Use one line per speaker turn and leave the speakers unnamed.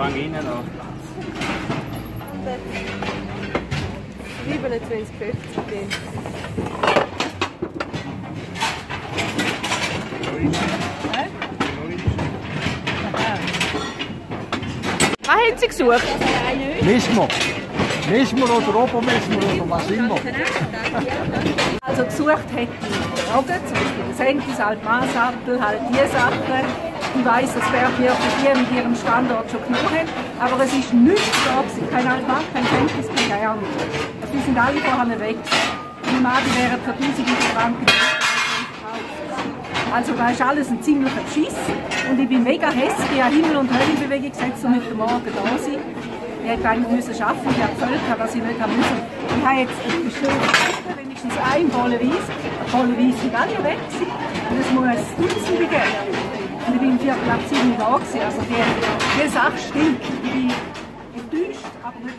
Schwanginen auch. 27,50. Was haben Sie gesucht?
Mismo. Mismo oder Obermismo oder was immer.
Also gesucht hätte ich, oder? Zum Beispiel Sentis, halt Maßapfel, halt diese Sachen. Ich weiss, dass Bergwirte die mit ihrem Standort schon genommen aber es ist nichts da gewesen. Kein Altmark, kein Sentis, kein Gern. Die sind alle vorne weg. Die die wären für tausende Franken also da ist alles ein ziemlicher Beschiss und ich bin mega hässlich, ich Himmel und Hölle in Bewegung gesetzt, um heute Morgen da sein. Ich hätte eigentlich müssen arbeiten ich habe Völker, was ich nicht haben müssen. Ich habe jetzt ein Bestellung, wenigstens ein voller Weiss. Ein voller Weiss sind alle weg gewesen. und es muss Dutzende geben. Und ich bin vier, glaube ich, sieben da gewesen. Also die, die Sache stimmt. Ich bin enttäuscht, aber nicht